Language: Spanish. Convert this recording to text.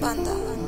Banda.